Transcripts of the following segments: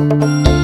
Música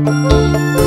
你